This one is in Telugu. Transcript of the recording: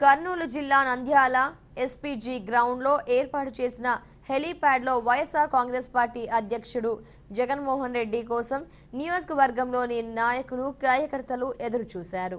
కర్నూలు జిల్లా నంద్యాల ఎస్పీజీ గ్రౌండ్లో ఏర్పాటు చేసిన హెలీప్యాడ్లో వైఎస్ఆర్ కాంగ్రెస్ పార్టీ అధ్యక్షుడు జగన్మోహన్ రెడ్డి కోసం నియోజకవర్గంలోని నాయకులు కార్యకర్తలు ఎదురుచూశారు